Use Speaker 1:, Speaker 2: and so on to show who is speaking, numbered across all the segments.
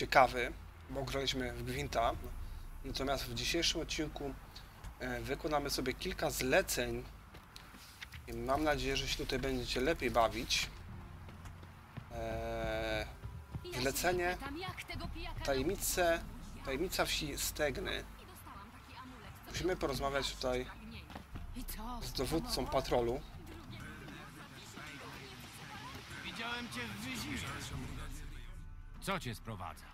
Speaker 1: ciekawy, bo graliśmy w Gwinta. Natomiast w dzisiejszym odcinku e, wykonamy sobie kilka zleceń i mam nadzieję, że się tutaj będziecie lepiej bawić. Eee,
Speaker 2: się
Speaker 1: Zlecenie, tajemnice, tajemnica wsi Stegny. Musimy porozmawiać tutaj z dowódcą patrolu.
Speaker 3: Widziałem cię w wyzimie. Co cię sprowadza?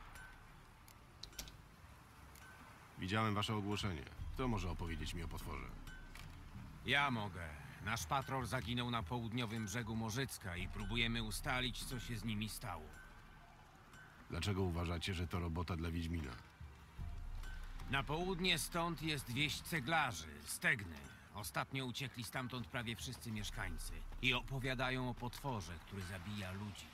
Speaker 4: Widziałem wasze ogłoszenie. Kto może opowiedzieć mi o potworze?
Speaker 3: Ja mogę. Nasz patrol zaginął na południowym brzegu Morzycka i próbujemy ustalić, co się z nimi stało.
Speaker 4: Dlaczego uważacie, że to robota dla Wiedźmina?
Speaker 3: Na południe stąd jest wieś ceglarzy, Stegny. Ostatnio uciekli stamtąd prawie wszyscy mieszkańcy i opowiadają o potworze, który zabija ludzi.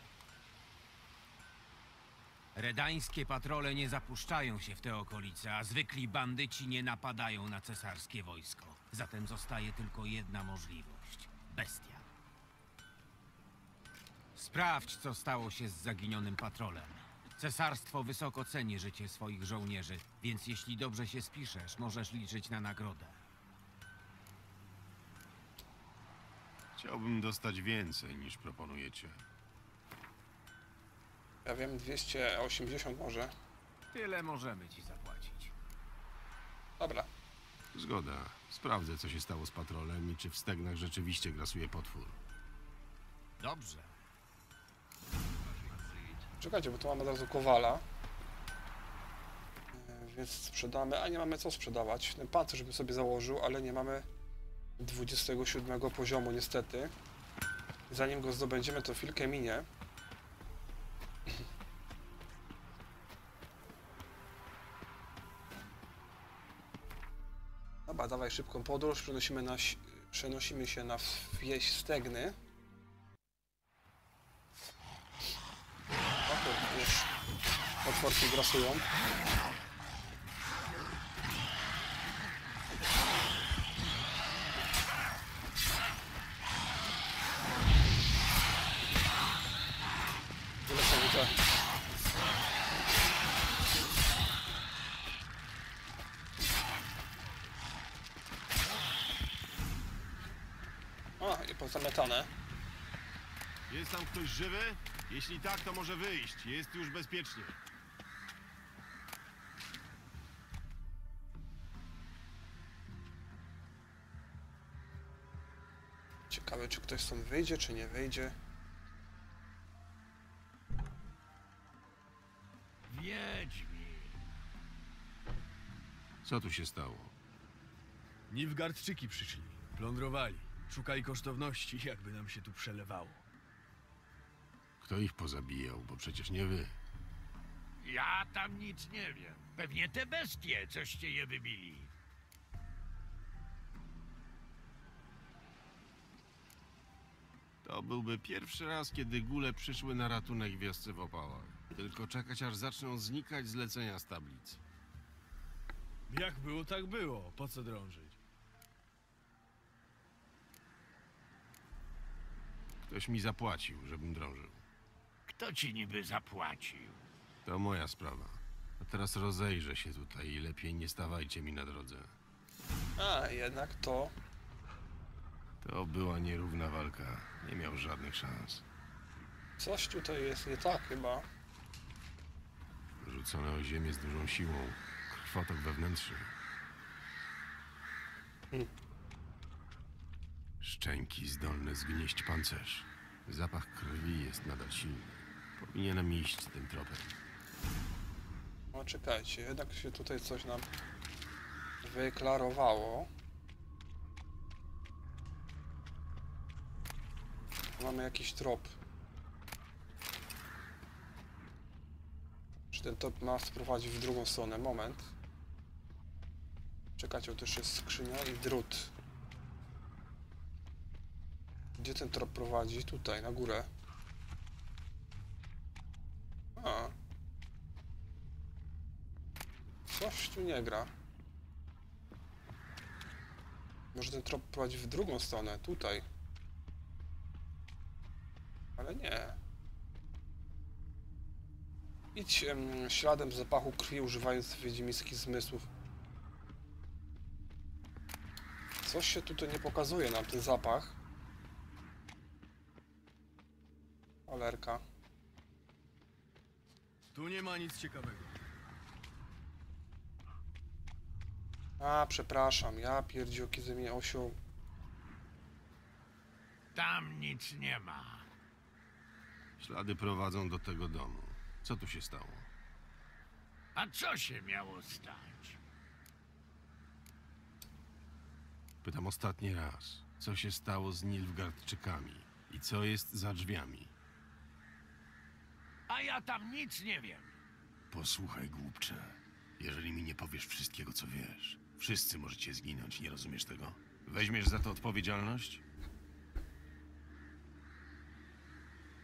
Speaker 3: Redańskie patrole nie zapuszczają się w te okolice, a zwykli bandyci nie napadają na cesarskie wojsko. Zatem zostaje tylko jedna możliwość bestia. Sprawdź, co stało się z zaginionym patrolem. Cesarstwo wysoko ceni życie swoich żołnierzy, więc jeśli dobrze się spiszesz, możesz liczyć na nagrodę.
Speaker 4: Chciałbym dostać więcej niż proponujecie.
Speaker 1: Ja wiem, 280 może.
Speaker 3: Tyle możemy ci zapłacić.
Speaker 1: Dobra,
Speaker 4: Zgoda. Sprawdzę, co się stało z patrolem i czy w stegnach rzeczywiście grasuje potwór.
Speaker 3: Dobrze.
Speaker 1: czekajcie, bo tu mamy od razu Kowala. E, Więc sprzedamy, a nie mamy co sprzedawać. Ten pancerz bym sobie założył, ale nie mamy 27 poziomu niestety. Zanim go zdobędziemy, to chwilkę minie. Dobra, dawaj szybką podróż. Przenosimy, na, przenosimy się na wieś Stegny. O, tu już potworki grasują. Pozamiatane.
Speaker 4: Jest tam ktoś żywy? Jeśli tak, to może wyjść. Jest już bezpiecznie.
Speaker 1: Ciekawe, czy ktoś stąd wyjdzie, czy nie wyjdzie.
Speaker 5: Wiedźmin.
Speaker 4: Co tu się stało?
Speaker 5: Nilfgaardczyki przyszli. Plądrowali. Szukali kosztowności, jakby nam się tu przelewało.
Speaker 4: Kto ich pozabijał? Bo przecież nie wy.
Speaker 6: Ja tam nic nie wiem. Pewnie te bestie, coście je wybili.
Speaker 4: To byłby pierwszy raz, kiedy góle przyszły na ratunek wiosce w opałach. Tylko czekać, aż zaczną znikać zlecenia z tablic.
Speaker 5: Jak było, tak było. Po co drążyć?
Speaker 4: Ktoś mi zapłacił, żebym drążył.
Speaker 6: Kto ci niby zapłacił?
Speaker 4: To moja sprawa. A teraz rozejrzę się tutaj i lepiej nie stawajcie mi na drodze.
Speaker 1: A, jednak to...
Speaker 4: To była nierówna walka. Nie miał żadnych szans.
Speaker 1: Coś tutaj jest nie tak chyba.
Speaker 4: Rzucone o ziemię z dużą siłą. Krwotok wewnętrzny.
Speaker 1: Hmm.
Speaker 4: Szczęki zdolne zgnieść pancerz. Zapach krwi jest nadal silny. Powinienem iść tym tropem.
Speaker 1: No czekajcie, jednak się tutaj coś nam wyklarowało. Mamy jakiś trop. Czy ten trop nas prowadzi w drugą stronę? Moment. Czekajcie, bo też jest skrzynia i drut. Gdzie ten trop prowadzi? Tutaj, na górę. A. Coś tu nie gra. Może ten trop prowadzi w drugą stronę, tutaj. Ale nie. Idź em, śladem zapachu krwi, używając wiedźmińskich zmysłów. Coś się tutaj nie pokazuje nam, ten zapach. Olerka.
Speaker 5: Tu nie ma nic ciekawego.
Speaker 1: A, przepraszam, ja pierdzioki ze mnie osioł.
Speaker 6: Tam nic nie ma.
Speaker 4: Ślady prowadzą do tego domu. Co tu się stało?
Speaker 6: A co się miało stać?
Speaker 4: Pytam ostatni raz. Co się stało z Nilfgaardczykami? I co jest za drzwiami?
Speaker 6: A ja tam nic nie wiem.
Speaker 7: Posłuchaj, głupcze. Jeżeli mi nie powiesz wszystkiego, co wiesz, wszyscy możecie zginąć, nie rozumiesz tego?
Speaker 4: Weźmiesz za to odpowiedzialność?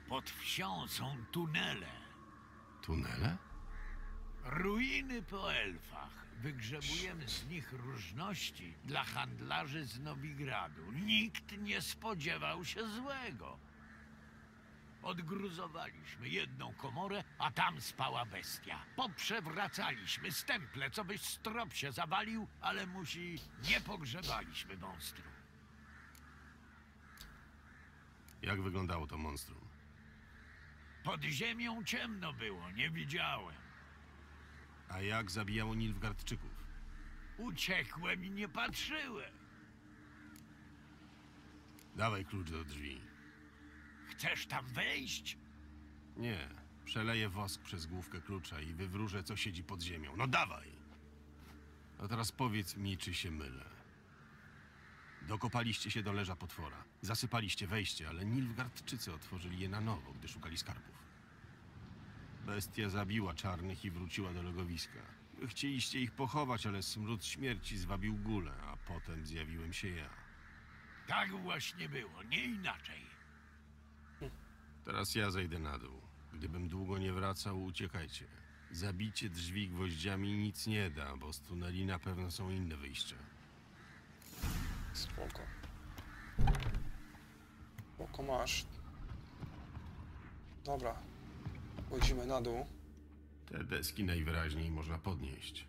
Speaker 6: Pod wsią są tunele.
Speaker 4: Tunele?
Speaker 6: Ruiny po elfach. Wygrzebujemy z nich różności dla handlarzy z Nowigradu. Nikt nie spodziewał się złego. Odgruzowaliśmy jedną komorę, a tam spała bestia. Poprzewracaliśmy stemple, co byś strop się zawalił, ale musi nie pogrzebaliśmy monstrum.
Speaker 4: Jak wyglądało to monstrum?
Speaker 6: Pod ziemią ciemno było, nie widziałem.
Speaker 4: A jak zabijało Nilfgaardczyków?
Speaker 6: Uciekłem i nie patrzyłem.
Speaker 4: Dawaj klucz do drzwi.
Speaker 6: Chcesz tam wejść?
Speaker 4: Nie. Przeleję wosk przez główkę klucza i wywróżę, co siedzi pod ziemią. No dawaj! A teraz powiedz mi, czy się mylę. Dokopaliście się do leża potwora. Zasypaliście wejście, ale Nilfgaardczycy otworzyli je na nowo, gdy szukali skarbów. Bestia zabiła czarnych i wróciła do legowiska. Wy Chcieliście ich pochować, ale smród śmierci zwabił gulę, a potem zjawiłem się ja.
Speaker 6: Tak właśnie było, nie inaczej.
Speaker 4: Teraz ja zejdę na dół. Gdybym długo nie wracał, uciekajcie. Zabicie drzwi gwoździami nic nie da, bo z tuneli na pewno są inne wyjścia.
Speaker 1: Spoko. Spoko masz. Dobra. Chodzimy na dół.
Speaker 4: Te deski najwyraźniej można podnieść.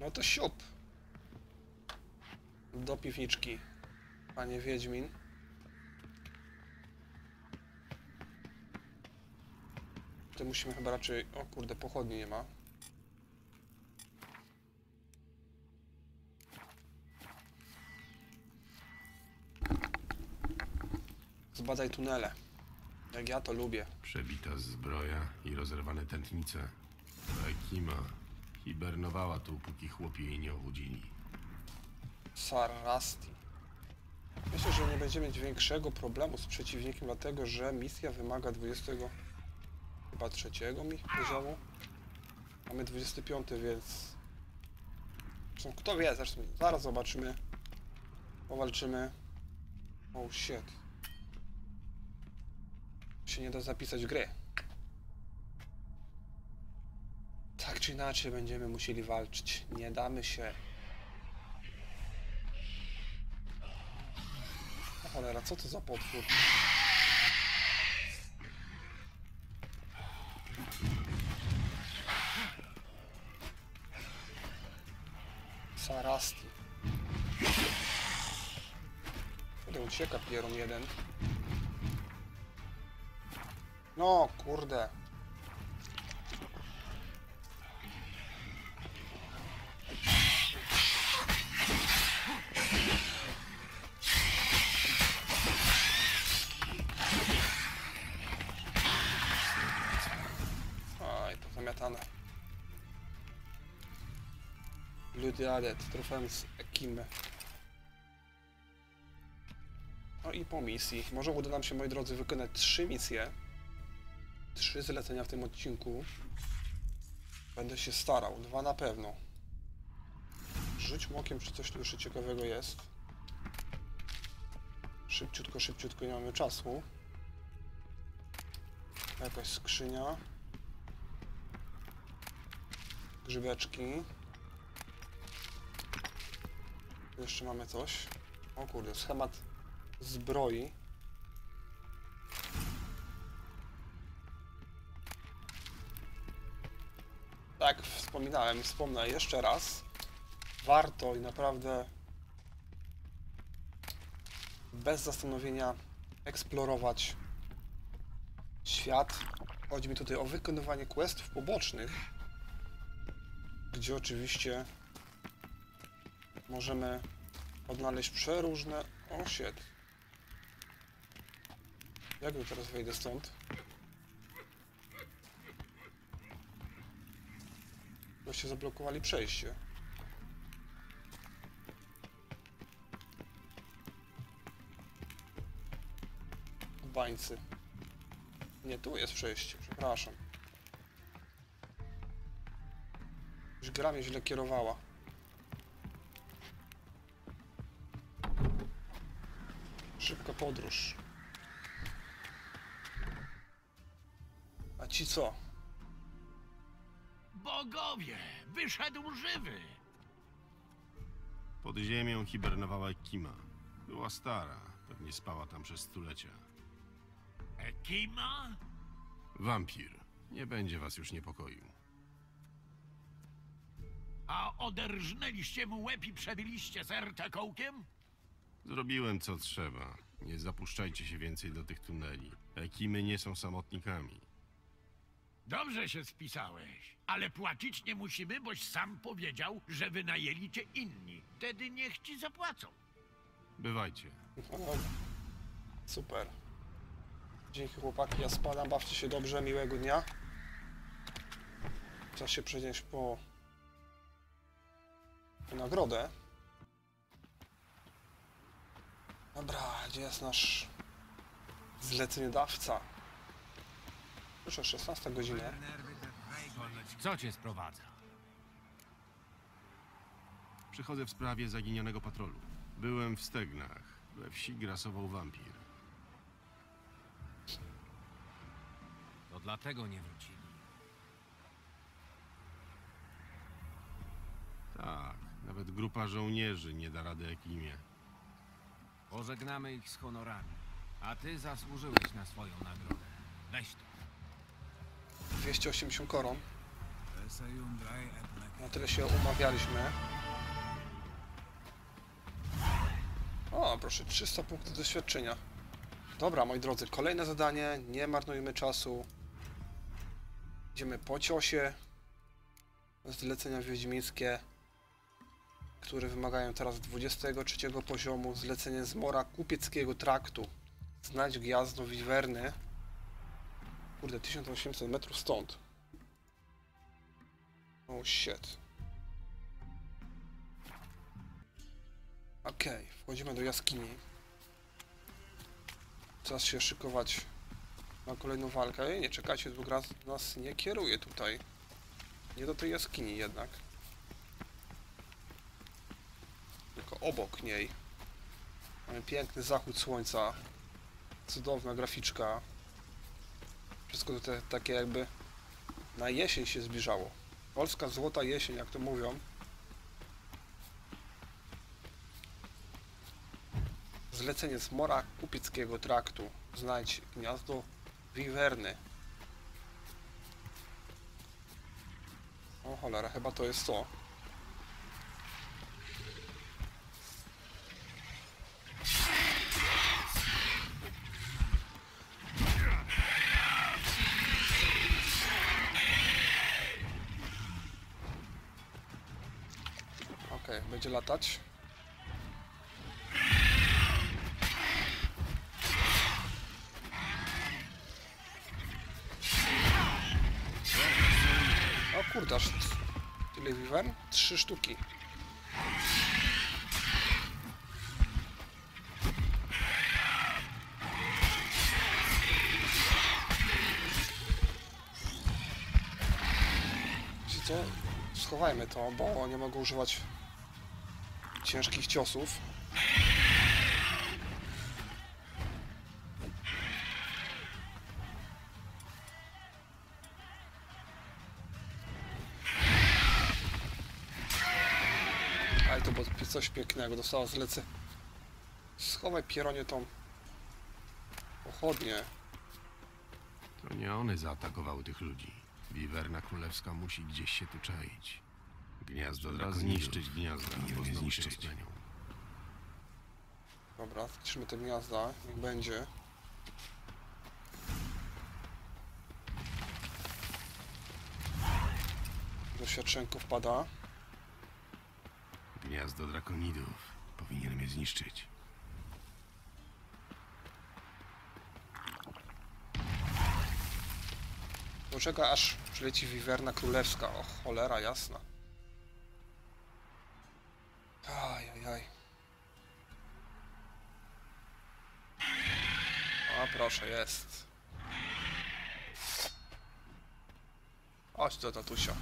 Speaker 1: No to siup. Do piwniczki. Panie Wiedźmin. To musimy chyba raczej... O kurde, pochodni nie ma. Zbadaj tunele. Jak ja to lubię.
Speaker 4: Przebita zbroja i rozerwane tętnice. Ekima hibernowała tu, póki chłopi jej nie obudzili.
Speaker 1: Sarasti. Myślę, że nie będziemy mieć większego problemu z przeciwnikiem, dlatego że misja wymaga 20. chyba trzeciego mi poziomu. Mamy 25, więc. Zresztą kto wie, zresztą zaraz zobaczymy. Powalczymy. Oh shit. Się nie da zapisać gry. Tak czy inaczej będziemy musieli walczyć. Nie damy się. Cholera, co to za potwór? Sarasti. Kurde, ucieka pierun jeden. No, kurde. Ludiadet, trofeum z Ekimy. No i po misji. Może uda nam się, moi drodzy, wykonać trzy misje. Trzy zlecenia w tym odcinku. Będę się starał. Dwa na pewno. Rzuć łokiem, czy coś tu jeszcze ciekawego jest. Szybciutko, szybciutko, nie mamy czasu. Jakaś skrzynia. Grzybeczki. Tu jeszcze mamy coś. O kurde, schemat zbroi. Tak, wspominałem, wspomnę jeszcze raz. Warto i naprawdę bez zastanowienia eksplorować świat. Chodzi mi tutaj o wykonywanie questów pobocznych, gdzie oczywiście możemy odnaleźć przeróżne... O, shit. Jak ja teraz wejdę stąd? Goście zablokowali przejście. Bańcy. Nie, tu jest przejście, przepraszam. Już gra mnie źle kierowała. Szybka podróż. A ci co?
Speaker 6: Bogowie! Wyszedł żywy!
Speaker 4: Pod ziemią hibernowała Kima. Była stara, pewnie spała tam przez stulecia.
Speaker 6: Ekima?
Speaker 4: Wampir. Nie będzie was już niepokoił.
Speaker 6: A oderżnęliście mu łeb i przebiliście serce kołkiem?
Speaker 4: Zrobiłem co trzeba. Nie zapuszczajcie się więcej do tych tuneli. Ekimy nie są samotnikami.
Speaker 6: Dobrze się spisałeś, ale płacić nie musimy, boś sam powiedział, że wynajęli cię inni. Wtedy niech ci zapłacą.
Speaker 4: Bywajcie.
Speaker 1: No, super. Dzięki chłopaki, ja spadam, bawcie się dobrze, miłego dnia. Czas się przenieść po, po nagrodę. Dobra, gdzie jest nasz zleceniodawca? Proszę, 16 godzina.
Speaker 3: Co cię sprowadza?
Speaker 4: Przychodzę w sprawie zaginionego patrolu. Byłem w Stegnach. We wsi grasował wampir.
Speaker 3: To dlatego nie wrócili.
Speaker 4: Tak, nawet grupa żołnierzy nie da rady Ekimie.
Speaker 3: Pożegnamy ich z honorami. A ty zasłużyłeś na swoją nagrodę. Weź to.
Speaker 1: 280 koron. Na tyle się umawialiśmy. O, proszę, 300 punktów doświadczenia. Dobra, moi drodzy, kolejne zadanie. Nie marnujmy czasu. Idziemy po ciosie. Zlecenia wiedźmińskie, które wymagają teraz 23 poziomu. Zlecenie z Mora Kupieckiego Traktu. Znajdź gniazdo Wiwerny. Kurde, 1800 metrów stąd. Oh shit. Okej, wchodzimy do jaskini. Czas się szykować na kolejną walkę. Ej, nie czekajcie, bo gra nas nie kieruje tutaj. Nie do tej jaskini jednak. Tylko obok niej. Mamy piękny zachód słońca. Cudowna graficzka. Wszystko to te, takie jakby na jesień się zbliżało. Polska złota jesień, jak to mówią. Zlecenie z Mora Kupieckiego Traktu. Znajdź gniazdo Wiwerny. O cholera, chyba to jest to. Okej, będzie latać. O kurde, aż tyle wiwern? Trzy sztuki. Wiecie co? Schowajmy to, bo nie mogę używać ciężkich ciosów. Ale to było coś pięknego, dostała zlecę. Schowaj pieronie tą pochodnię.
Speaker 4: To nie one zaatakowały tych ludzi.
Speaker 7: Wiwerna królewska musi gdzieś się tu czaić. Gniazdo drakonidów.
Speaker 4: zniszczyć gniazda,
Speaker 7: je
Speaker 4: znowu się
Speaker 7: zniszczyć.
Speaker 1: Dobra, zniszczymy te gniazda, niech będzie. Doświadczenko wpada.
Speaker 7: Gniazdo drakonidów. Powinienem je zniszczyć.
Speaker 1: Poczeka aż przyleci wiwerna królewska. O cholera jasna. Ajajaj. A proszę, jest. Chodź do tatusia.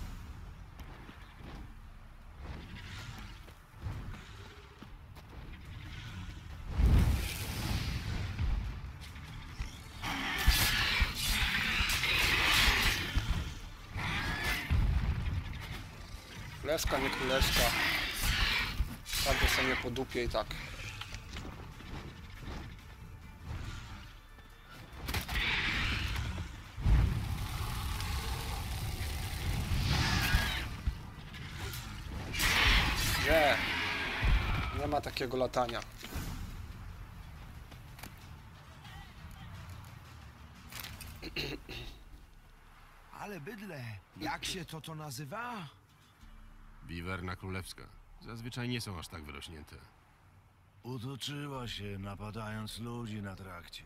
Speaker 1: Królewska, nie królewska. Tak dostanie po dupie i tak. Nie. Nie ma takiego latania.
Speaker 8: Ale bydle, jak się to to nazywa?
Speaker 7: Wiwerna królewska. Zazwyczaj nie są aż tak wyrośnięte.
Speaker 8: Utoczyła się, napadając ludzi na trakcie.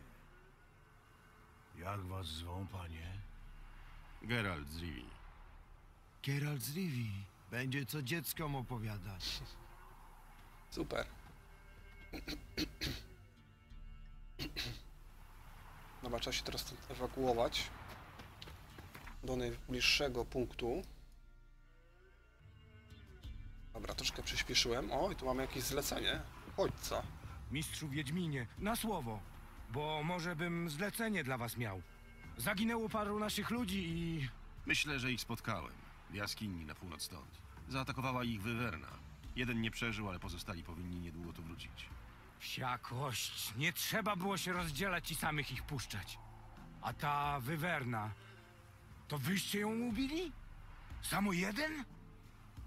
Speaker 8: Jak was zwą, panie?
Speaker 7: Geralt z Rivii.
Speaker 8: Geralt z Rivii. Będzie co dzieckom opowiadać.
Speaker 1: Super. Dobra, trzeba się teraz ewakuować do najbliższego punktu. Dobra, troszkę przyspieszyłem. O, i tu mamy jakieś zlecenie. Uchodźca.
Speaker 9: Mistrzu Wiedźminie, na słowo, bo może bym zlecenie dla was miał. Zaginęło paru naszych ludzi i...
Speaker 4: Myślę, że ich spotkałem. W jaskini na północ stąd. Zaatakowała ich wywerna. Jeden nie przeżył, ale pozostali powinni niedługo tu wrócić.
Speaker 9: Wsia kość, nie trzeba było się rozdzielać i samych ich puszczać. A ta wywerna, to wyście ją ubili? Samo jeden?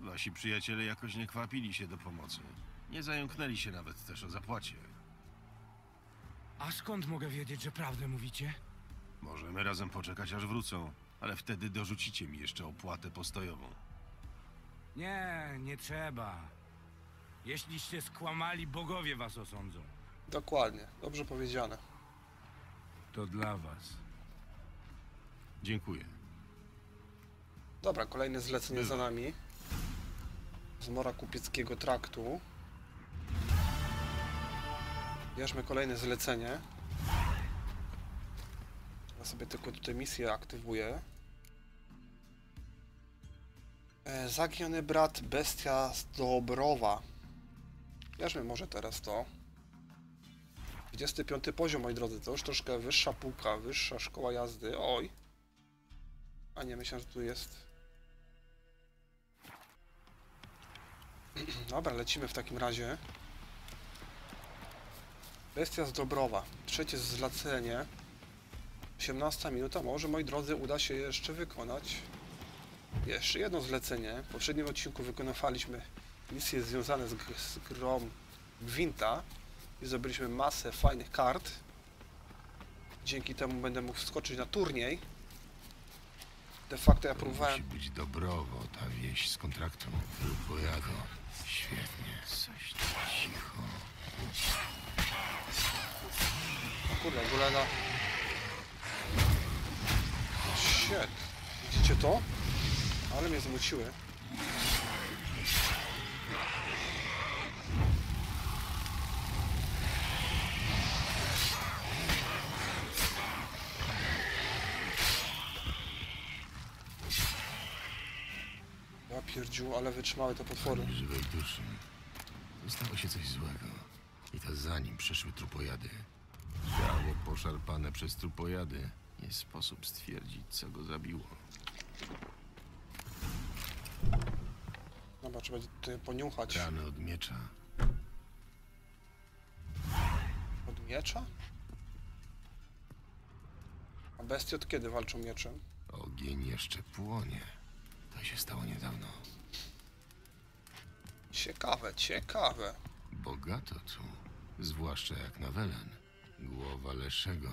Speaker 4: Wasi przyjaciele jakoś nie kwapili się do pomocy. Nie zająknęli się nawet też o zapłacie.
Speaker 9: A skąd mogę wiedzieć, że prawdę mówicie?
Speaker 4: Możemy razem poczekać, aż wrócą, ale wtedy dorzucicie mi jeszcze opłatę postojową.
Speaker 9: Nie, nie trzeba. Jeśliście skłamali, bogowie was osądzą.
Speaker 1: Dokładnie, dobrze powiedziane.
Speaker 9: To dla was.
Speaker 4: Dziękuję.
Speaker 1: Dobra, kolejne zlecenie za nami. Z Mora Kupieckiego Traktu. Bierzmy kolejne zlecenie. Ja sobie tylko tutaj misję aktywuję. E, Zaginiony brat Bestia z Dobrowa. Bierzmy może teraz to. 25 poziom, moi drodzy, to już troszkę wyższa półka, wyższa szkoła jazdy. Oj. A nie, myślę, że tu jest. Dobra, lecimy w takim razie. Bestia z Dobrowa. Trzecie zlecenie. 18 minuta. Może, moi drodzy, uda się jeszcze wykonać. Jeszcze jedno zlecenie. W poprzednim odcinku wykonywaliśmy misje związane z, z grą Gwinta i zdobyliśmy masę fajnych kart. Dzięki temu będę mógł wskoczyć na turniej. De facto ja próbowałem...
Speaker 7: Musi być dobrowo, ta wieś z kontraktu. Lub Bojago. Świetnie. Coś tu cicho.
Speaker 1: Kurde, Gulena. Shit. Widzicie to? Ale mnie zmuciły. Pierdziu, ale wytrzymały te potwory.
Speaker 7: Ani żywej duszy. Stało się coś złego. I to zanim przyszły trupojady. Ciało poszarpane przez trupojady. Nie sposób stwierdzić, co go zabiło.
Speaker 1: Dobra, trzeba tutaj poniuchać.
Speaker 7: Rany od miecza.
Speaker 1: Od miecza? A bestie od kiedy walczą mieczem?
Speaker 7: Ogień jeszcze płonie. To się stało niedawno.
Speaker 1: Ciekawe, ciekawe.
Speaker 7: Bogato tu, zwłaszcza jak na Welen. Głowa Leszego,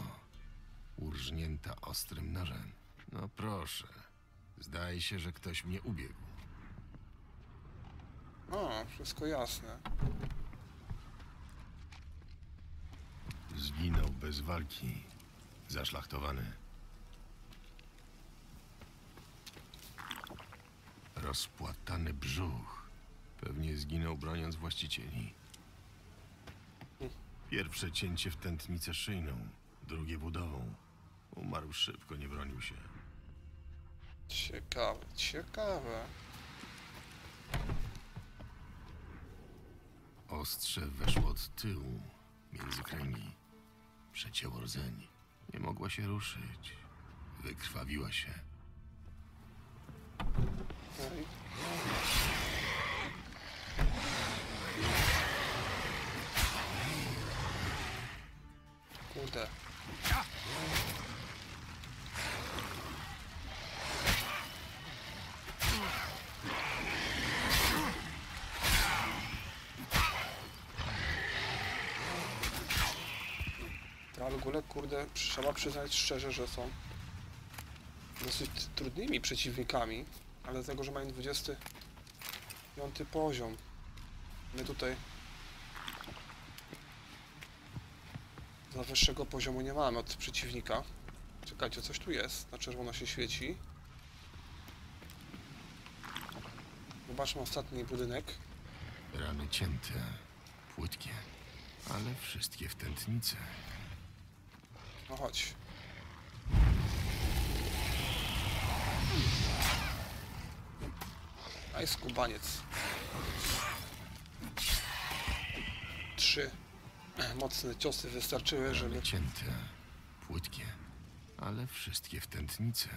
Speaker 7: urżnięta ostrym nożem. No proszę, zdaje się, że ktoś mnie ubiegł.
Speaker 1: O, wszystko jasne.
Speaker 7: Zginął bez walki, zaszlachtowany. Rozpłatany brzuch. Pewnie zginął broniąc właścicieli. Pierwsze cięcie w tętnicę szyjną, drugie budową. Umarł szybko, nie bronił się.
Speaker 1: Ciekawe, ciekawe.
Speaker 7: Ostrze weszło od tyłu, między kręgi. Przecięło rdzeń. Nie mogła się ruszyć. Wykrwawiła się.
Speaker 1: Kurde. Te Algule, kurde, trzeba przyznać szczerze, że są dosyć trudnymi przeciwnikami, ale z tego, że mają 25 poziom. My tutaj za wyższego poziomu nie mamy od przeciwnika. Czekajcie, coś tu jest. Na czerwono się świeci. Zobaczmy ostatni budynek.
Speaker 7: Rany cięte, płytkie, ale wszystkie w tętnicy.
Speaker 1: No chodź. A jest skubaniec. Trzy mocne ciosy wystarczyły, żeby...
Speaker 7: Cięte, płytkie, ale wszystkie w tętnicy.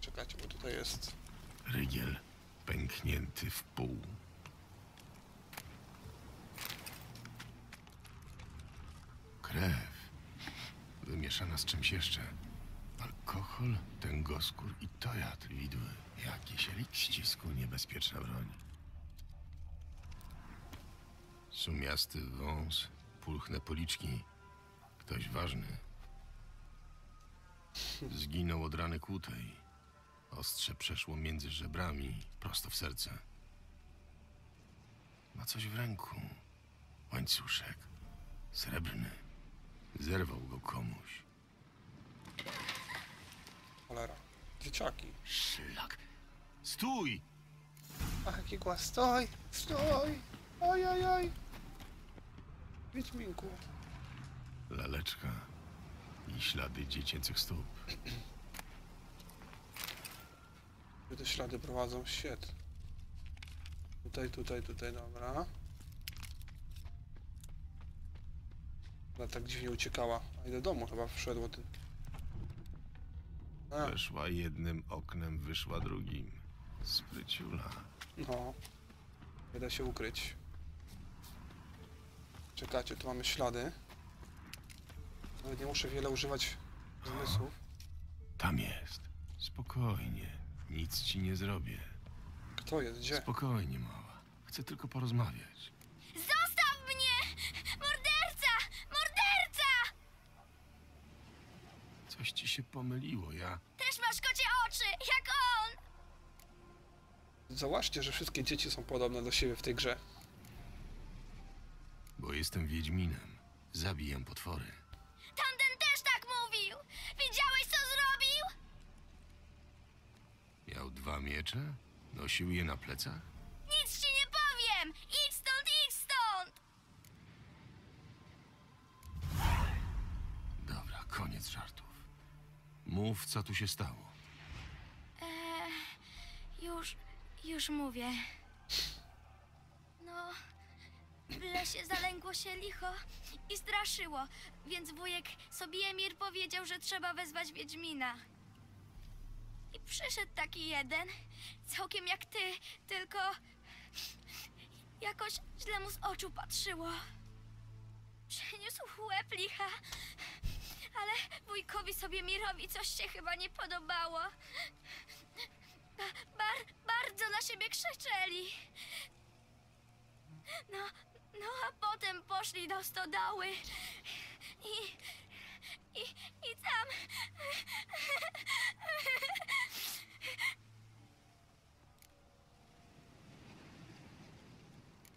Speaker 1: Czekajcie, bo tutaj jest...
Speaker 7: Rygiel pęknięty w pół. Krew wymieszana z czymś jeszcze. Alkohol, tęgoskór i tojad widły. Jakiś ścisku, niebezpieczna broń. Sumiasty wąs, pulchne policzki. Ktoś ważny. Zginął od rany kłutej. Ostrze przeszło między żebrami, prosto w serce. Ma coś w ręku. Łańcuszek. Srebrny. Zerwał go komuś.
Speaker 1: Cholera. Dzieciaki.
Speaker 7: Szlak. Stój!
Speaker 1: Ach, jaki głaz. Stoj! Stoj! Oj, oj, oj! Wiedźminku.
Speaker 7: Laleczka. I ślady dziecięcych stóp.
Speaker 1: Gdzie te ślady prowadzą? Shit. Tutaj, tutaj, tutaj, dobra. Ona tak dziwnie uciekała. A i do domu chyba wszedł ty. A,
Speaker 7: Weszła jednym oknem, wyszła drugim. Spryciula.
Speaker 1: no. Nie da się ukryć. Czekajcie, tu mamy ślady. Nawet nie muszę wiele używać zmysłów.
Speaker 7: Tam jest. Spokojnie. Nic ci nie zrobię.
Speaker 1: Kto jest? Gdzie?
Speaker 7: Spokojnie, mała. Chcę tylko porozmawiać.
Speaker 2: Zostaw mnie! Morderca! Morderca!
Speaker 7: Coś ci się pomyliło. Ja
Speaker 2: Też masz kocie oczy, jak on!
Speaker 1: Zauważcie, że wszystkie dzieci są podobne do siebie w tej grze.
Speaker 7: Bo jestem Wiedźminem. Zabijam potwory.
Speaker 2: Tamten też tak mówił! Widziałeś, co zrobił?
Speaker 7: Miał dwa miecze? Nosił je na plecach?
Speaker 2: Nic ci nie powiem! Idź stąd, idź stąd!
Speaker 7: Dobra, koniec żartów. Mów, co tu się stało.
Speaker 2: Już mówię. No, w lesie zalęgło się licho i straszyło, więc wujek Sobiemir powiedział, że trzeba wezwać Wiedźmina. I przyszedł taki jeden, całkiem jak ty, tylko jakoś źle mu z oczu patrzyło. Przyniósł łeb licha, ale wujkowi sobie Mirowi coś się chyba nie podobało. Ba- bar, bardzo na siebie krzyczeli. No, no a potem poszli do stodoły i, i, i tam...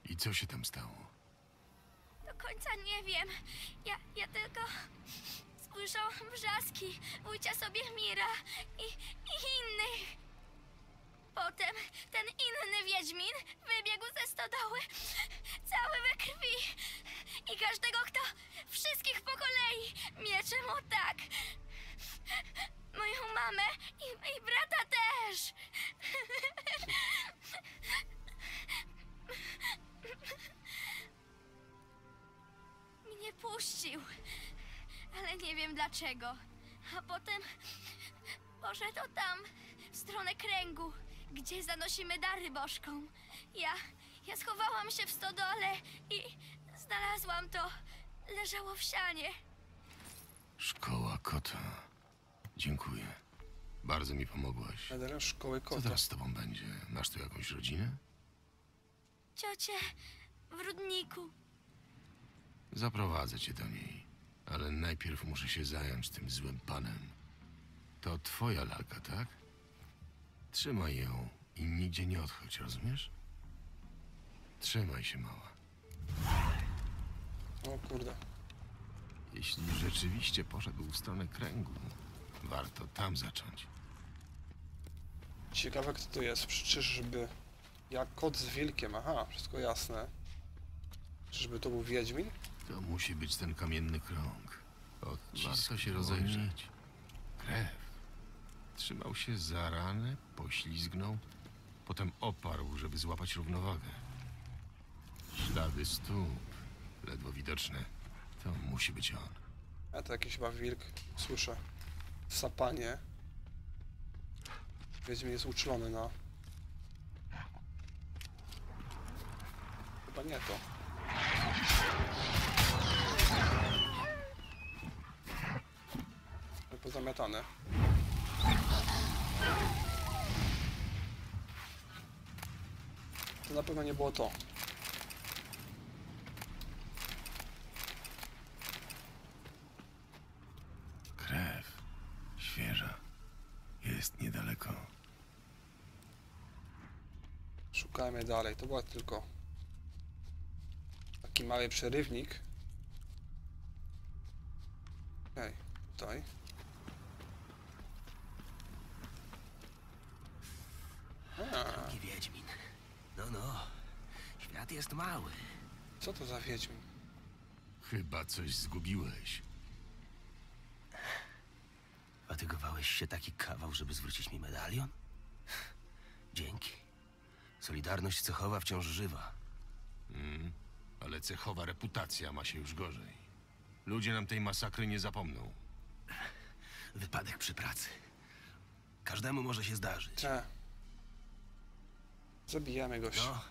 Speaker 7: I co się tam stało?
Speaker 2: Do końca nie wiem. Ja, ja tylko słyszałam wrzaski wujcia sobie Mira i, i innych. Potem ten inny Wiedźmin wybiegł ze stodoły, cały we krwi. I każdego, kto... wszystkich po kolei mieczem o tak. Moją mamę i, i brata też. Mnie puścił, ale nie wiem dlaczego. A potem poszedł tam, w stronę kręgu, gdzie zanosimy dary bożkom. Ja, ja schowałam się w stodole i znalazłam to. Leżało w sianie.
Speaker 7: Szkoła kota. Dziękuję. Bardzo mi pomogłaś.
Speaker 1: Medalion szkoły
Speaker 7: Co
Speaker 1: kota.
Speaker 7: teraz z tobą będzie? Masz tu jakąś rodzinę?
Speaker 2: Ciocie w Rudniku.
Speaker 7: Zaprowadzę cię do niej. Ale najpierw muszę się zająć tym złym panem. To twoja lalka, tak? Trzymaj ją i nigdzie nie odchodź, rozumiesz? Trzymaj się, mała.
Speaker 1: O kurde.
Speaker 7: Jeśli rzeczywiście poszedł w stronę kręgu, warto tam zacząć.
Speaker 1: Ciekawe kto to jest. Czyżby... Jak kot z wilkiem. Aha, wszystko jasne. Czyżby to był Wiedźmin?
Speaker 7: To musi być ten kamienny krąg.
Speaker 4: Odcisk
Speaker 7: Warto się rozejrzeć. Krew. Trzymał się za ranę, poślizgnął, potem oparł, żeby złapać równowagę. Ślady stóp, ledwo widoczne. To musi być on.
Speaker 1: A to jakiś chyba wilk. Słyszę. Sapanie. Wiedźmin jest uczulony na... Chyba nie to. Pozamiatane. To na pewno nie było to.
Speaker 7: Krew. Świeża. Jest niedaleko.
Speaker 1: Szukajmy dalej. To była tylko taki mały przerywnik. Okej, tutaj. A,
Speaker 10: I Wiedźmin. No, no. Świat jest mały.
Speaker 1: co to za wiedźmin?
Speaker 7: Chyba coś zgubiłeś.
Speaker 10: Fatygowałeś się taki kawał, żeby zwrócić mi medalion? Dzięki. Solidarność cechowa wciąż żywa.
Speaker 7: Mm, ale cechowa reputacja ma się już gorzej. Ludzie nam tej masakry nie zapomną.
Speaker 10: Wypadek przy pracy. Każdemu może się zdarzyć.
Speaker 1: Te. Zabijamy gościa.
Speaker 10: No.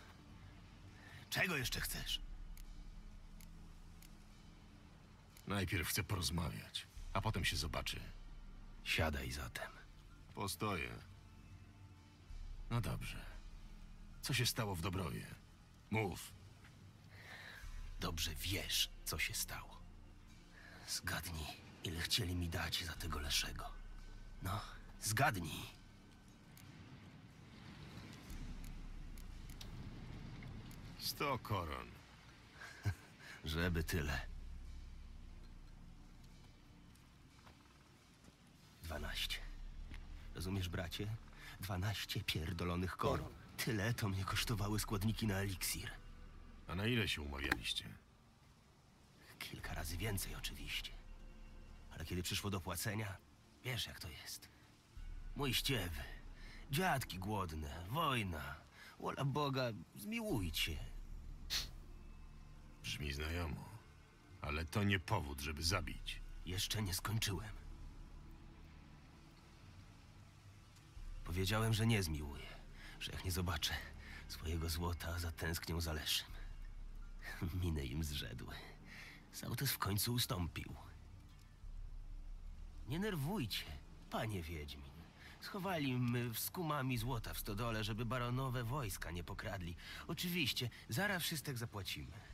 Speaker 10: Czego jeszcze chcesz?
Speaker 7: Najpierw chcę porozmawiać, a potem się zobaczy.
Speaker 10: Siadaj zatem.
Speaker 7: Postoję. No dobrze. Co się stało w Dobrowie? Mów.
Speaker 10: Dobrze wiesz, co się stało. Zgadnij, ile chcieli mi dać za tego Leszego. No, zgadnij.
Speaker 7: Sto koron.
Speaker 10: Żeby tyle. Dwanaście. Rozumiesz, bracie? Dwanaście pierdolonych koron. Tyle to mnie kosztowały składniki na eliksir.
Speaker 7: A na ile się umawialiście?
Speaker 10: Kilka razy więcej oczywiście. Ale kiedy przyszło do płacenia, wiesz jak to jest. Mój ściewy, dziadki głodne, wojna. Wola Boga, zmiłujcie.
Speaker 7: Brzmi znajomo. Ale to nie powód, żeby zabić.
Speaker 10: Jeszcze nie skończyłem. Powiedziałem, że nie zmiłuję, że jak nie zobaczę swojego złota, zatęsknią za Leszym. Miny im zrzedły. Sautes w końcu ustąpił. nie nerwujcie, panie Wiedźmin. Schowali my z kumami złota w stodole, żeby baronowe wojska nie pokradli. Oczywiście, zaraz wszystek zapłacimy.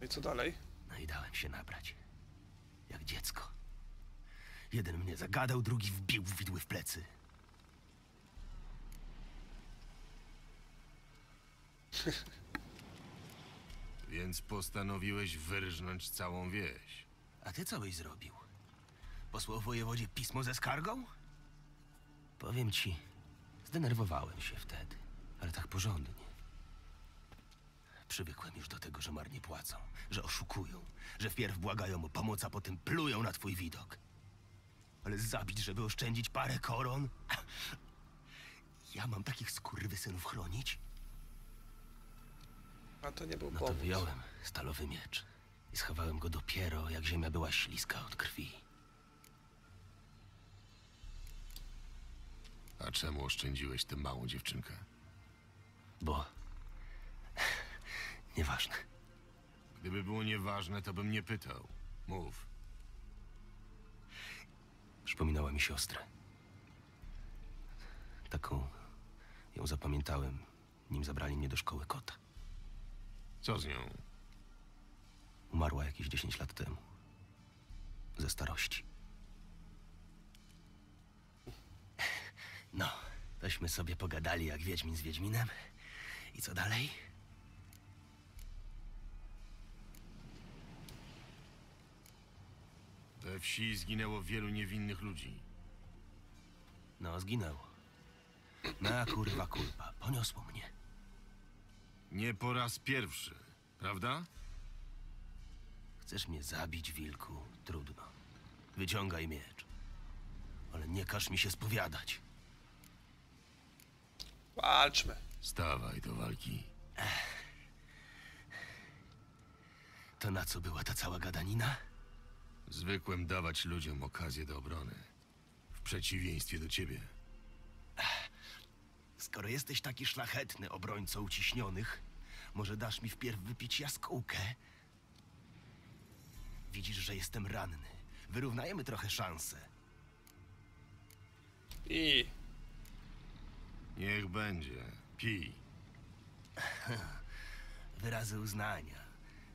Speaker 1: No i co dalej?
Speaker 10: No i dałem się nabrać. Jak dziecko. Jeden mnie zagadał, drugi wbił w widły w plecy.
Speaker 7: Więc postanowiłeś wyrżnąć całą wieś.
Speaker 10: A ty co byś zrobił? Posłał wojewodzie pismo ze skargą? Powiem ci, zdenerwowałem się wtedy, ale tak porządnie. Przywykłem już do tego, że marnie płacą, że oszukują, że wpierw błagają o pomoc, a potem plują na twój widok. Ale zabić, żeby oszczędzić parę koron? Ja mam takich skurwysynów chronić?
Speaker 1: A to nie był
Speaker 10: No to
Speaker 1: powód.
Speaker 10: wyjąłem stalowy miecz i schowałem go dopiero, jak ziemia była śliska od krwi.
Speaker 7: A czemu oszczędziłeś tę małą dziewczynkę?
Speaker 10: Bo... Nieważne.
Speaker 7: Gdyby było nieważne, to bym nie pytał. Mów.
Speaker 10: Przypominała mi siostrę. Taką ją zapamiętałem, nim zabrali mnie do szkoły kota.
Speaker 7: Co z nią?
Speaker 10: Umarła jakieś 10 lat temu. Ze starości. No, tośmy sobie pogadali jak Wiedźmin z Wiedźminem. I co dalej?
Speaker 7: We wsi zginęło wielu niewinnych ludzi.
Speaker 10: No, zginęło. Na kurwa kulpa. Poniosło mnie.
Speaker 7: Nie po raz pierwszy, prawda?
Speaker 10: Chcesz mnie zabić, wilku? Trudno. Wyciągaj miecz. Ale nie każ mi się spowiadać.
Speaker 1: Walczmy.
Speaker 7: Stawaj do walki.
Speaker 10: To na co była ta cała gadanina?
Speaker 7: Zwykłem dawać ludziom okazję do obrony. W przeciwieństwie do ciebie.
Speaker 10: Skoro jesteś taki szlachetny, obrońco uciśnionych, może dasz mi wpierw wypić jaskółkę? Widzisz, że jestem ranny. Wyrównajemy trochę szanse.
Speaker 1: I
Speaker 7: Niech będzie. Pij.
Speaker 10: Wyrazy uznania.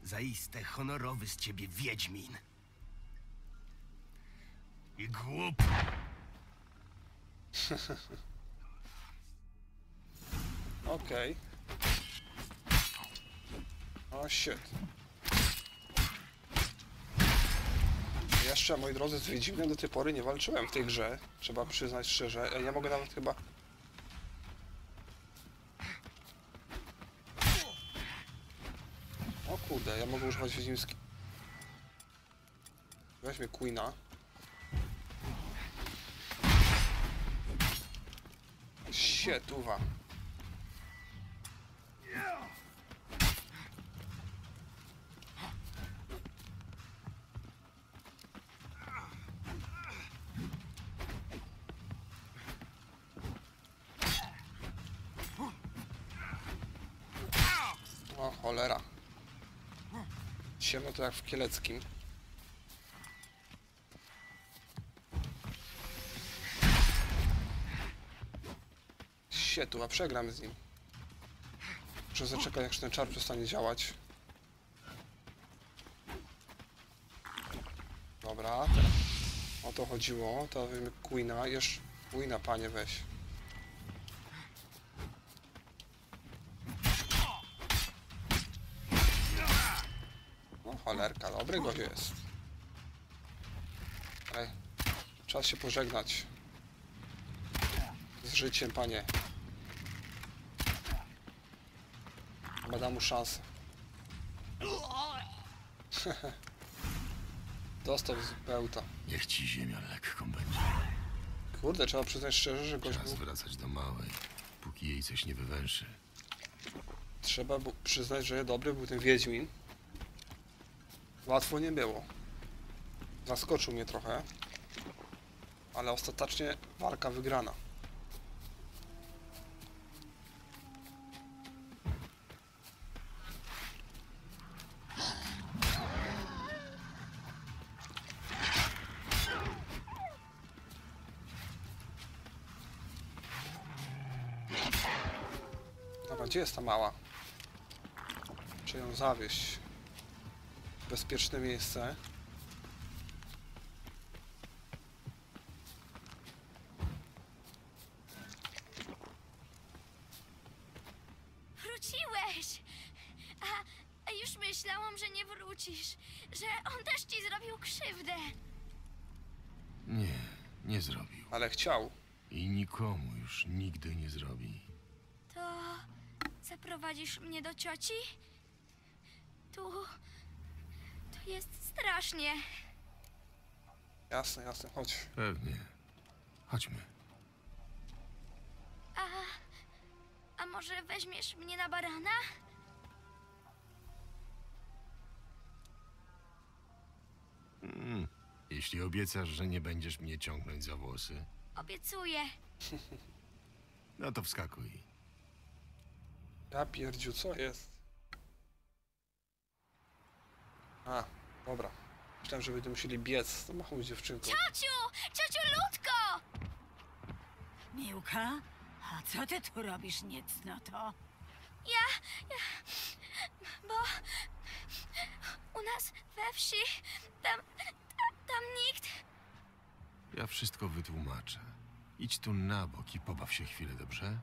Speaker 10: Zaiste honorowy z ciebie wiedźmin. I głupi.
Speaker 1: okej. O shit. Jeszcze, moi drodzy, z Wiedźminem do tej pory nie walczyłem w tej grze. Trzeba przyznać szczerze. Ja mogę nawet chyba... O kurde, ja mogę używać wiedźmiński. Weźmy Queena. Shit, uwa. O cholera. Ciemno to jak w Kieleckim. Sietu, a przegram z nim. Muszę zaczekać, aż ten czar przestanie działać. Dobra, o to chodziło. To weźmy Queena. Jeszcze Queena, panie, weź. No cholerka, dobry gość jest. Ale czas się pożegnać. Z życiem, panie. Chyba dam mu szansę. Dostał z bełta.
Speaker 7: Niech ci ziemia lekką będzie.
Speaker 1: Kurde, trzeba przyznać szczerze, że gość
Speaker 7: Czas
Speaker 1: był...
Speaker 7: wracać do małej, póki jej coś nie wywęszy.
Speaker 1: Trzeba przyznać, że dobry był ten Wiedźmin. Łatwo nie było. Zaskoczył mnie trochę. Ale ostatecznie walka wygrana. Mała? Czy ją zawieźć? Bezpieczne miejsce.
Speaker 2: Wróciłeś! A, a już myślałam, że nie wrócisz. Że on też ci zrobił krzywdę.
Speaker 7: Nie, nie zrobił.
Speaker 1: Ale chciał.
Speaker 7: I nikomu już nigdy nie zrobi.
Speaker 2: Zaprowadzisz mnie do cioci? Tu. Tu jest strasznie.
Speaker 1: Jasne, jasne, chodź.
Speaker 7: Pewnie. Chodźmy.
Speaker 2: A. A może weźmiesz mnie na barana?
Speaker 7: Mm. Jeśli obiecasz, że nie będziesz mnie ciągnąć za włosy,
Speaker 2: Obiecuję.
Speaker 7: no to wskakuj.
Speaker 1: Ja pierdziu, co jest? A, dobra. Myślałem, że będziemy musieli biec z tą małą dziewczynką.
Speaker 2: Ciociu! Ciociu Ludko!
Speaker 11: Miłka? A co ty tu robisz, niecnoto?
Speaker 2: Ja, ja, bo u nas we wsi, tam, tam, tam nikt,
Speaker 7: Ja wszystko wytłumaczę. Idź tu na bok i pobaw się chwilę, dobrze?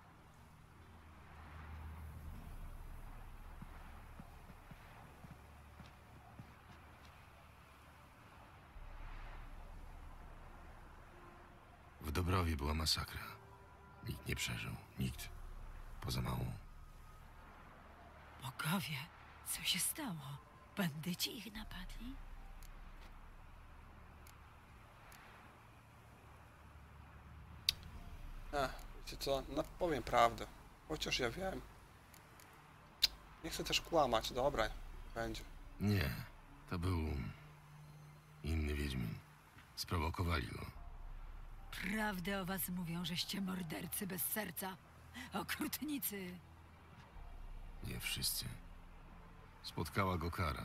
Speaker 7: W Dobrowie była masakra. Nikt nie przeżył. Nikt. Poza małą.
Speaker 11: Bogowie, co się stało? Bandyci ich napadli?
Speaker 1: A, wiecie co? No powiem prawdę. Chociaż ja wiem. Nie chcę też kłamać, dobra. Będzie.
Speaker 7: Nie, to był inny Wiedźmin. Sprowokowali go.
Speaker 11: Prawdę o was mówią, żeście mordercy bez serca. Okrutnicy.
Speaker 7: Nie wszyscy. Spotkała go kara.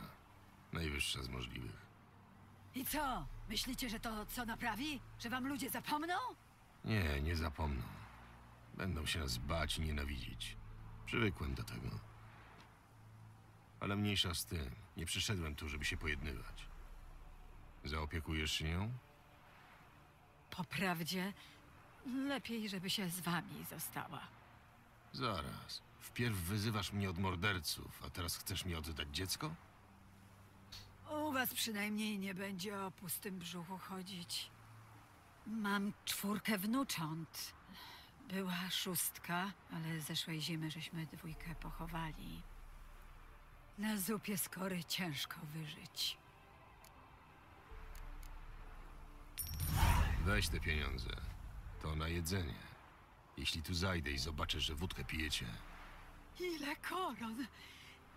Speaker 7: Najwyższa z możliwych.
Speaker 11: I co? Myślicie, że to co naprawi? Że wam ludzie zapomną?
Speaker 7: Nie, nie zapomną. Będą się nas bać i nienawidzić. Przywykłem do tego. Ale mniejsza z tym. Nie przyszedłem tu, żeby się pojednywać. Zaopiekujesz się nią?
Speaker 11: Po prawdzie, lepiej, żeby się z wami została.
Speaker 7: Zaraz. Wpierw wyzywasz mnie od morderców, a teraz chcesz mi oddać dziecko?
Speaker 11: U was przynajmniej nie będzie o pustym brzuchu chodzić. Mam czwórkę wnucząt. Była szóstka, ale zeszłej zimy żeśmy dwójkę pochowali. Na zupie skory ciężko wyżyć.
Speaker 7: Weź te pieniądze. To na jedzenie. Jeśli tu zajdę i zobaczę, że wódkę pijecie,
Speaker 11: Ile koron!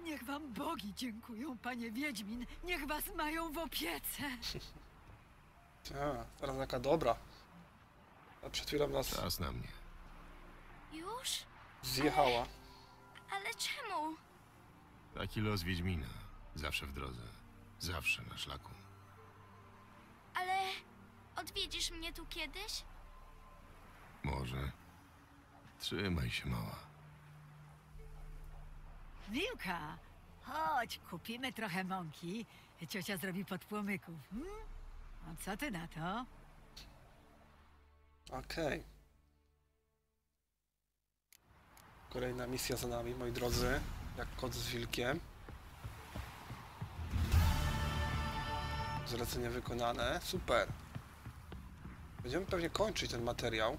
Speaker 11: Niech wam bogi dziękują, panie Wiedźmin. Niech was mają w opiece.
Speaker 1: Ta, teraz jaka dobra. A przed chwilą nas
Speaker 7: czas na mnie.
Speaker 2: już?
Speaker 1: zjechała.
Speaker 2: Ale czemu?
Speaker 7: Taki los Wiedźmina. Zawsze w drodze. Zawsze na szlaku.
Speaker 2: Odwiedzisz mnie tu kiedyś?
Speaker 7: Może. Trzymaj się, mała.
Speaker 11: Miłka, chodź, kupimy trochę mąki. Ciocia zrobi podpłomyków. Hmm? A co ty na to?
Speaker 1: Okej. Kolejna misja za nami, moi drodzy. Jak kot z wilkiem. Zlecenie wykonane. Super. Będziemy pewnie kończyć ten materiał.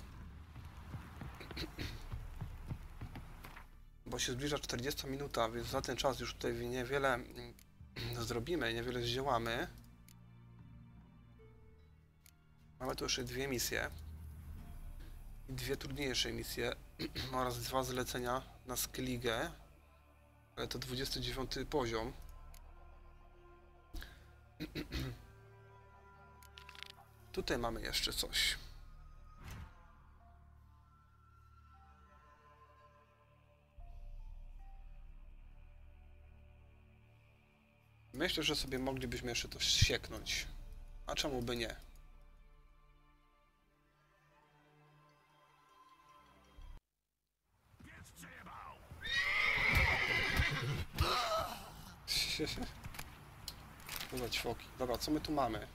Speaker 1: Bo się zbliża 40 minuta, więc za ten czas już tutaj niewiele zrobimy, niewiele zdziałamy. Mamy tu jeszcze dwie misje. I dwie trudniejsze misje oraz dwa zlecenia na Skellige. Ale to 29 poziom. Tutaj mamy jeszcze coś. Myślę, że sobie moglibyśmy jeszcze to sieknąć. A czemu by nie? Dobra, ćwoki. Dobra, co my tu mamy?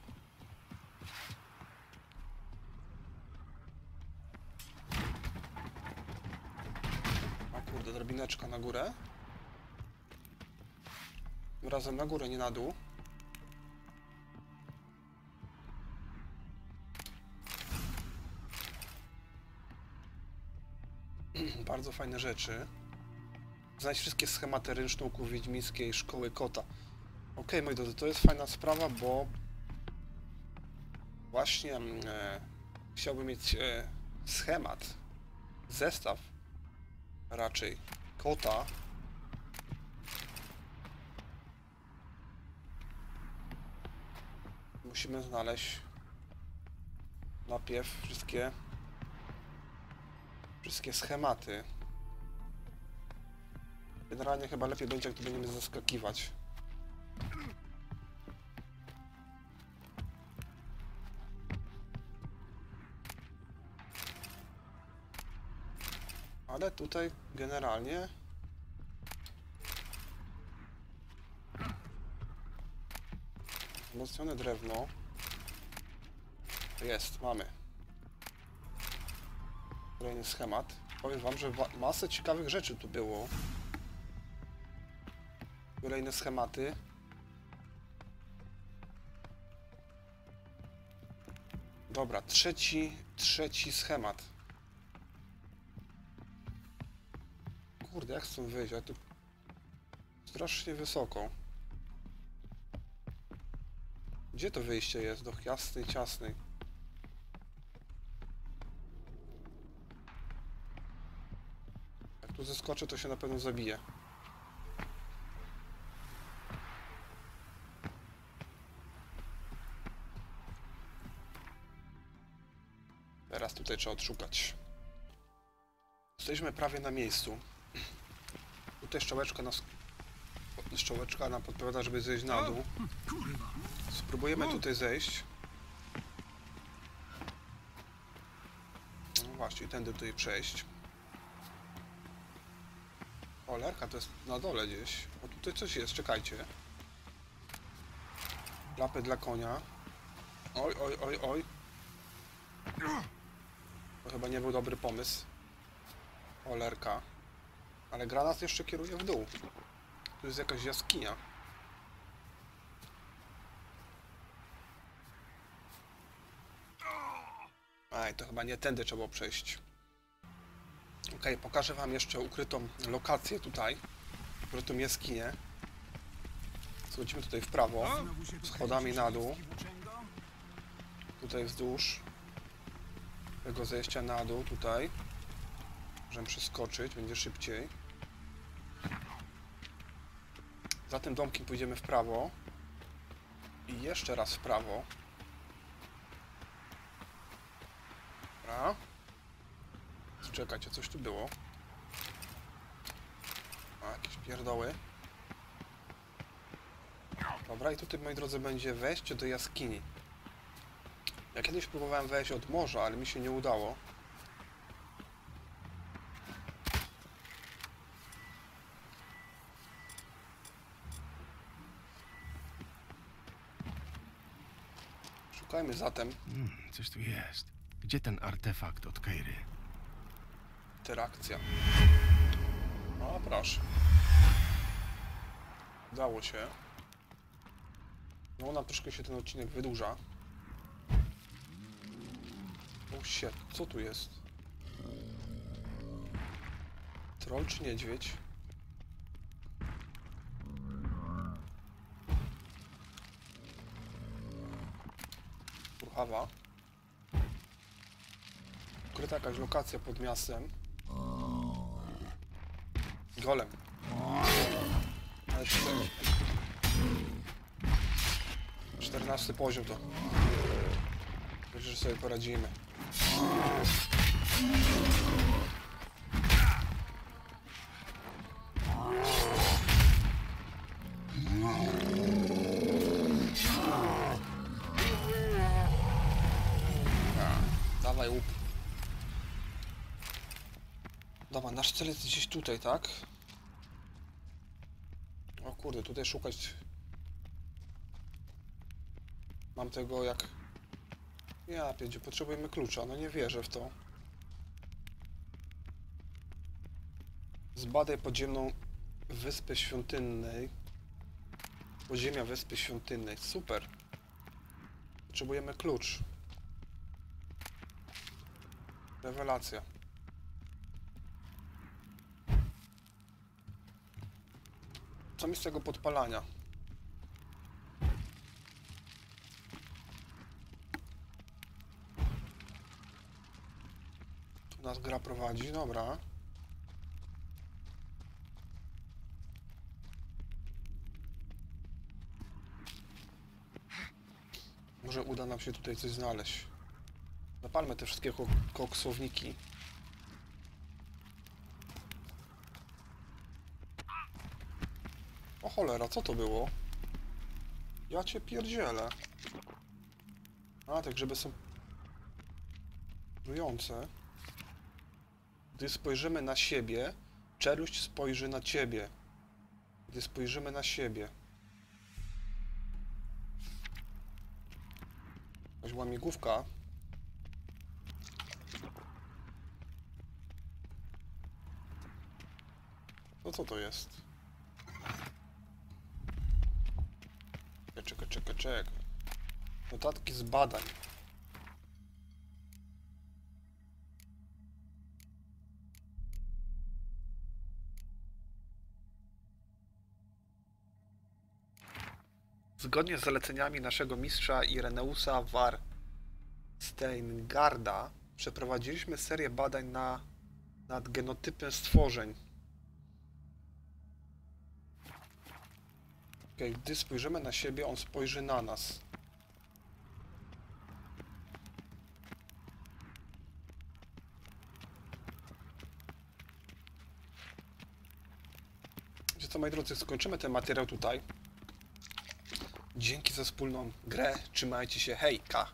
Speaker 1: Drabineczka na górę. Razem na górę, nie na dół. Bardzo fajne rzeczy. Znać wszystkie schematy rynsztunków wiedźmińskiej szkoły kota. Okej, moi drodzy, to jest fajna sprawa, bo właśnie mm, e, chciałbym mieć e, schemat, zestaw raczej kota. Musimy znaleźć najpierw wszystkie wszystkie schematy. Generalnie chyba lepiej będzie, jak tu będziemy zaskakiwać. Ale tutaj generalnie wzmocnione drewno jest, mamy. Kolejny schemat. Powiem wam, że masę ciekawych rzeczy tu było. Kolejne schematy. Dobra, trzeci trzeci schemat Kurde, jak chcę wyjść, ale tu strasznie wysoko. Gdzie to wyjście jest? Do jasnej, ciasnej. Jak tu zeskoczę, to się na pewno zabije. Teraz tutaj trzeba odszukać. Jesteśmy prawie na miejscu. Tutaj szczołeczka nas... Szczołeczka nam podpowiada, żeby zejść na dół. Spróbujemy tutaj zejść. No właśnie, tędy tutaj przejść. O, lerka to jest na dole gdzieś. O, tutaj coś jest, czekajcie. Lapy dla konia. Oj, oj, oj, oj. To chyba nie był dobry pomysł. O, lerka. Ale gra nas jeszcze kieruje w dół. Tu jest jakaś jaskinia. Aj, to chyba nie tędy trzeba przejść. Ok, pokażę wam jeszcze ukrytą lokację tutaj. Ukrytą jaskinię. Schodzimy tutaj w prawo. Schodami na dół. Tutaj wzdłuż. Tego zejścia na dół, tutaj. Możemy przeskoczyć, będzie szybciej. Za tym domkiem pójdziemy w prawo. I jeszcze raz w prawo. Dobra. Czekajcie, coś tu było. A, jakieś pierdoły. Dobra, i tutaj, moi drodzy, będzie wejście do jaskini. Ja kiedyś próbowałem wejść od morza, ale mi się nie udało. Zatem
Speaker 4: Hmm, coś tu jest. Gdzie ten artefakt od Keiry?
Speaker 1: interakcja. O, proszę. Udało się. No, nam troszkę się ten odcinek wydłuża. O, shit, co tu jest? Troll czy niedźwiedź? Kurchawa. Ukryta jakaś lokacja pod miastem. Golem. Ale cztery. 14 poziom to. Myślę, że sobie poradzimy. Jest gdzieś tutaj, tak? O kurde, tutaj szukać... Mam tego jak... Ja pierdzie, potrzebujemy klucza, no nie wierzę w to. Zbadaj podziemną wyspę świątynnej. Podziemia wyspy świątynnej, super. Potrzebujemy klucz. Rewelacja. Co mi z tego podpalania? Tu nas gra prowadzi, dobra. Może uda nam się tutaj coś znaleźć. Zapalmy te wszystkie ko koksowniki. Cholera, co to było? Ja cię pierdzielę. A, te grzyby są... Trujące. Gdy spojrzymy na siebie, czeluść spojrzy na ciebie. Gdy spojrzymy na siebie. Jakaś łamigłówka. No co to jest? Czekaj, czekaj. Notatki z badań. Zgodnie z zaleceniami naszego mistrza Ireneusa War Steingarda przeprowadziliśmy serię badań na, nad genotypem stworzeń. Okay, gdy spojrzymy na siebie, on spojrzy na nas. Wiecie co, moi drodzy, skończymy ten materiał tutaj. Dzięki za wspólną grę. Trzymajcie się. Hejka!